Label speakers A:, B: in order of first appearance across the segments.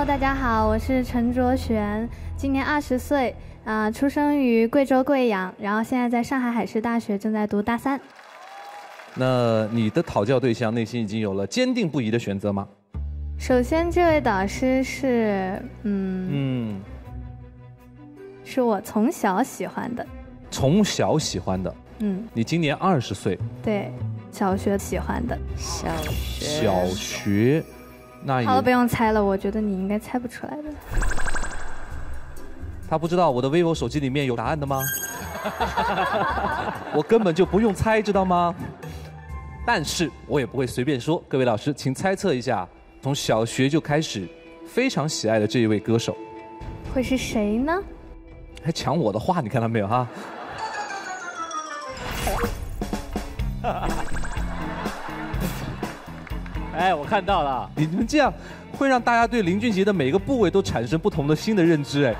A: Hello，大家好，我是陈卓璇，今年二十岁，啊、出生于贵州贵阳，然后现在在上海海事大学正在读大三。
B: 那你的讨教对象内心已经有了坚定不移的选择吗？
A: 首先，这位导师是，嗯，
B: 嗯，
A: 是我从小喜欢的，
B: 从小喜欢的。
A: 嗯，
B: 你今年二十岁，
A: 对，小学喜欢的。
C: 小学
B: 小学，那
A: 好了，不用猜了，我觉得你应该猜不出来的。
B: 他不知道我的 vivo 手机里面有答案的吗？我根本就不用猜，知道吗？但是我也不会随便说。各位老师，请猜测一下，从小学就开始非常喜爱的这一位歌手，
A: 会是谁呢？
B: 还抢我的话，你看到没有哈？
D: 哎，我看到了，
B: 你们这样会让大家对林俊杰的每个部位都产生不同的新的认知哎。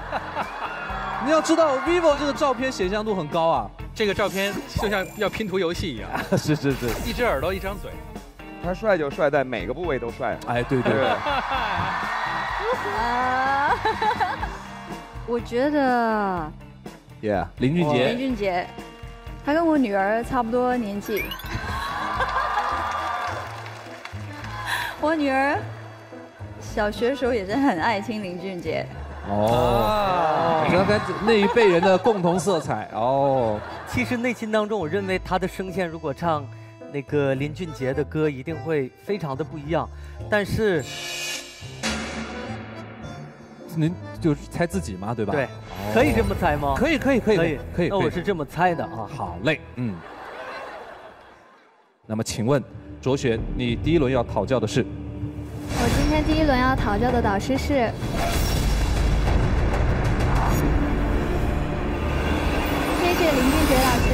B: 你要知道，vivo 这个照片显像度很高啊。
E: 这个照片 就像要拼图游戏一样，
B: 是是是，
E: 一只耳朵一张嘴。
F: 他帅就帅在每个部位都帅。
B: 哎，对对对。
C: 啊，我觉得
B: Yeah，林俊杰林。
C: 俊杰，他跟我女儿差不多年纪。我女儿小学时候也是很爱听林俊杰。
B: 哦，你看看那一辈人的共同色彩哦。
D: 其实内心当中，我认为他的声线如果唱那个林俊杰的歌，一定会非常的不一样。但是，
B: 您就是猜自己嘛，对吧？
D: 对
B: 哦，
D: 可以这么猜吗？
B: 可以可以可以
D: 可以
B: 可以。
D: 那我是这么猜的啊。
B: 好嘞，嗯。那么请问卓璇，你第一轮要讨教的是？
A: 我今天第一轮要讨教的导师是。谢谢林俊杰老师。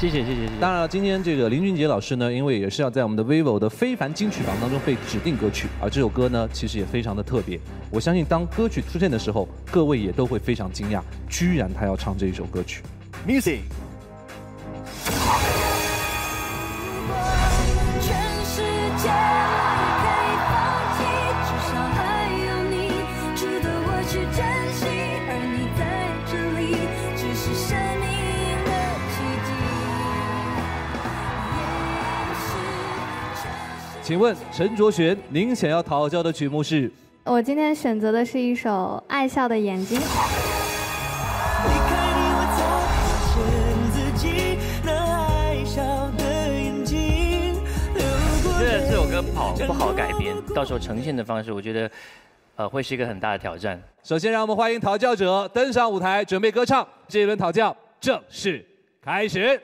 D: 谢谢谢谢谢谢。
B: 当然了，今天这个林俊杰老师呢，因为也是要在我们的 vivo 的非凡金曲榜当中被指定歌曲，而这首歌呢，其实也非常的特别。我相信当歌曲出现的时候，各位也都会非常惊讶，居然他要唱这一首歌曲。
D: Music。
B: 请问陈卓璇，您想要讨教的曲目是？
A: 我今天选择的是一首《爱笑的眼睛》。
G: 离开你，我才发现自己那爱笑的眼睛。
H: 我觉得这首歌好不好改编，到时候呈现的方式，我觉得呃会是一个很大的挑战。
B: 首先，让我们欢迎讨教者登上舞台，准备歌唱。这一轮讨教正式开始。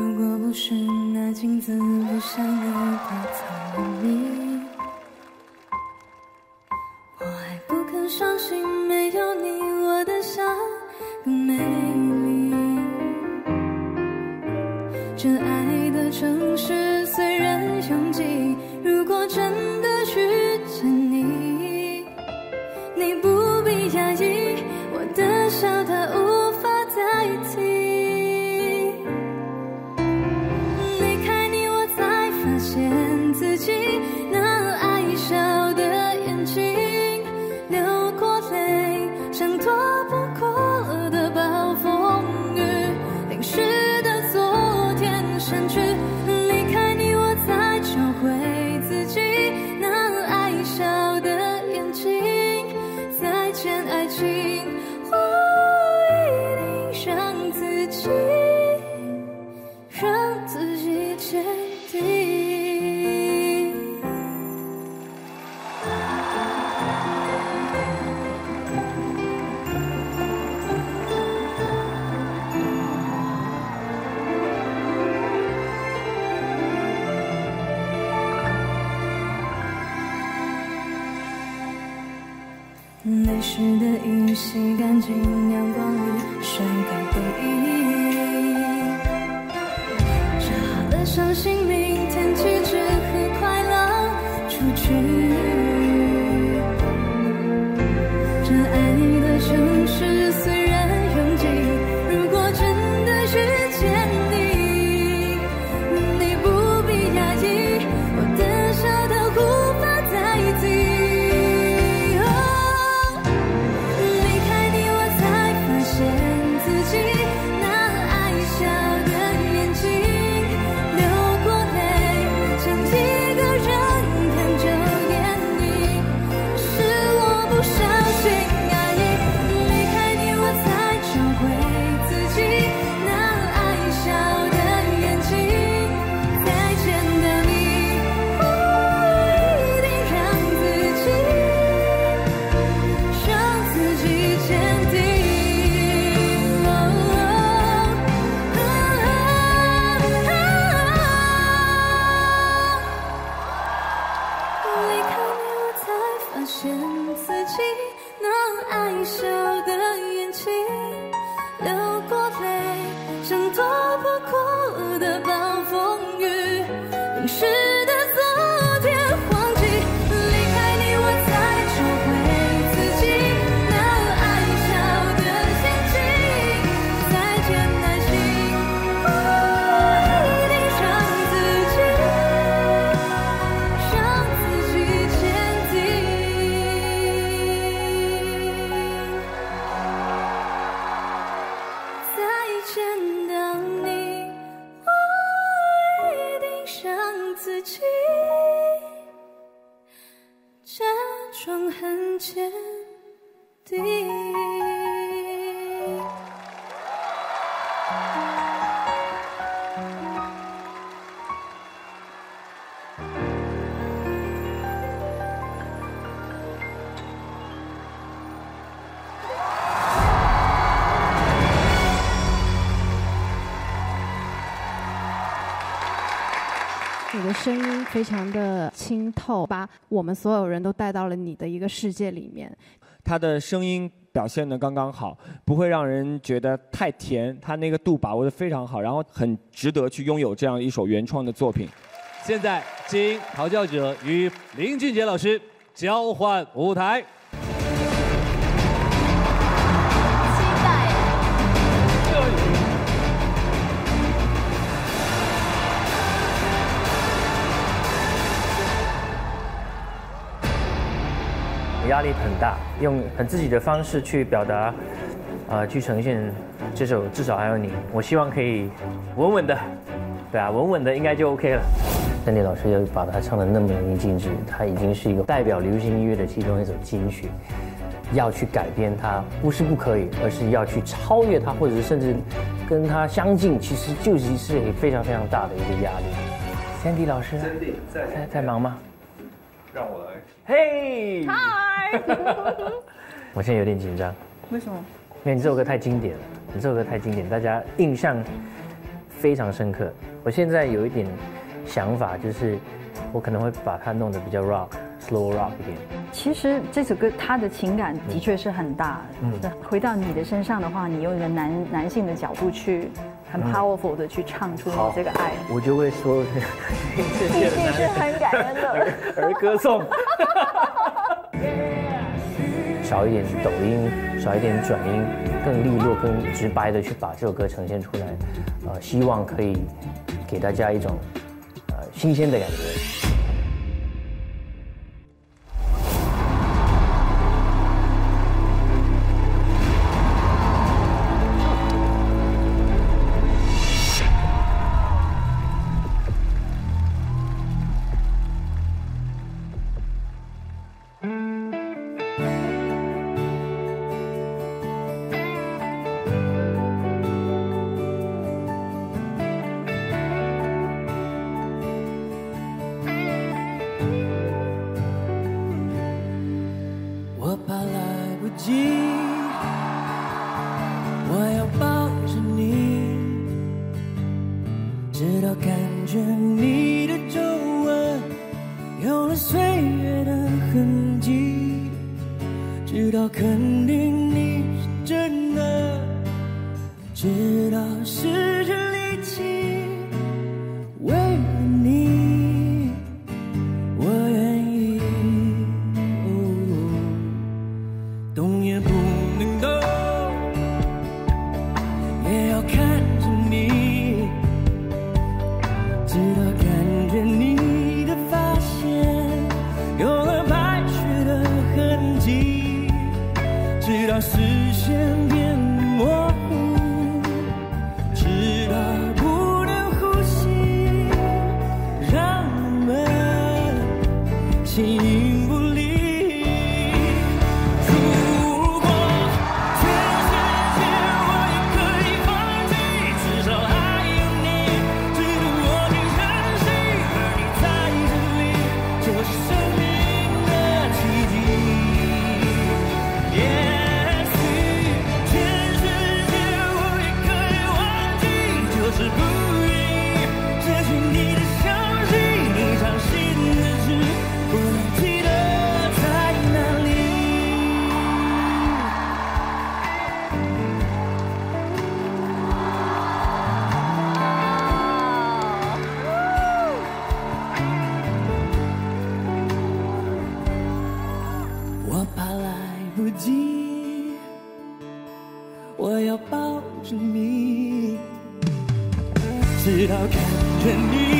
G: 如果不是那镜子不想要打草泥，我洗干净，阳光里晒干回忆。折好了伤心，明天起只和快乐出去。这爱你的城市很坚定。
I: 你的声音非常的清透，把我们所有人都带到了你的一个世界里面。
J: 他的声音表现的刚刚好，不会让人觉得太甜，他那个度把握的非常好，然后很值得去拥有这样一首原创的作品。
B: 现在，请讨教者与林俊杰老师交换舞台。
H: 压力很大，用很自己的方式去表达，呃，去呈现这首至少还有你。我希望可以稳稳的，对啊，稳稳的应该就 OK 了。森迪老师又把它唱的那么淋漓尽致，它已经是一个代表流行音乐的其中一首金曲。要去改编它，不是不可以，而是要去超越它，或者是甚至跟它相近，其实就是是一个非常非常大的一个压力。Sandy 老师
F: ，Sandy 在
H: 在在忙吗？
F: 让我来。
H: 嘿，
C: 嗨，
H: 我现在有点紧张，
C: 为什么？
H: 因为你这首歌太经典了，你这首歌太经典，大家印象非常深刻。我现在有一点想法，就是我可能会把它弄得比较 rock，slow rock 一点。
C: 其实这首歌它的情感的确是很大。
H: 嗯
C: 嗯，回到你的身上的话，你用一个男男性的角度去很
H: 嗯
C: powerful 的去唱出你这个爱。
H: 我就会说，
C: 一定是很感恩的。
H: 儿歌颂，少一点抖音，少一点转音，更利落、更直白的去把这首歌呈现出来。呃，希望可以给大家一种呃新鲜的感觉。
K: 我肯定直到看见你。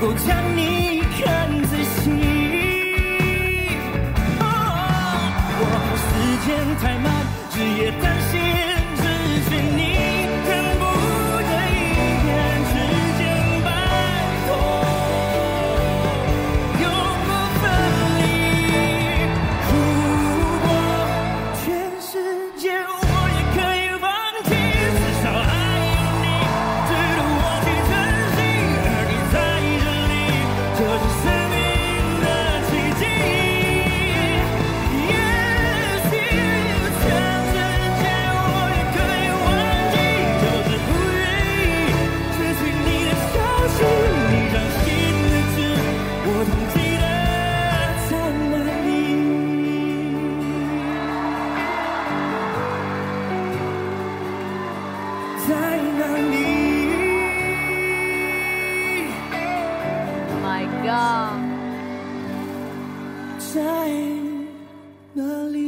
K: 够将你。在哪里
C: ？My god
K: 在哪里？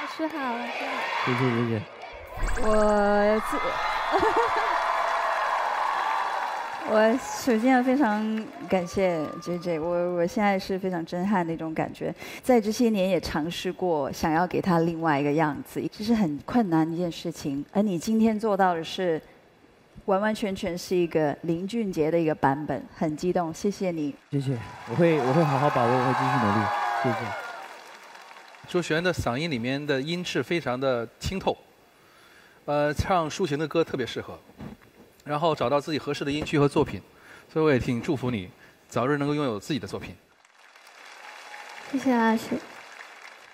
A: 老师好。
H: 谢谢谢谢。
C: 我自，我首先要非常感谢 J J，我我现在是非常震撼的一种感觉，在这些年也尝试过想要给他另外一个样子，这是很困难的一件事情，而你今天做到的是。完完全全是一个林俊杰的一个版本，很激动，谢谢你。
H: 谢谢，我会我会好好把握，我会继续努力。谢谢。
E: 周璇的嗓音里面的音质非常的清透，呃唱抒情的歌特别适合。然后找到自己合适的音区和作品所以我也挺祝福你早日能够拥有自己的作品。
A: 谢谢老师。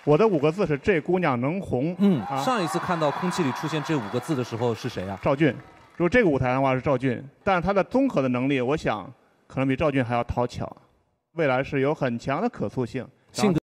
L: 我的五个字是这姑娘能红
B: 嗯上一次看到空气里出现这五个字的时候是谁啊？
L: 赵俊。如果这个舞台的话是赵俊但是他的综合的能力我想可能比赵俊还要讨巧未来是有很强的可塑性
B: 性格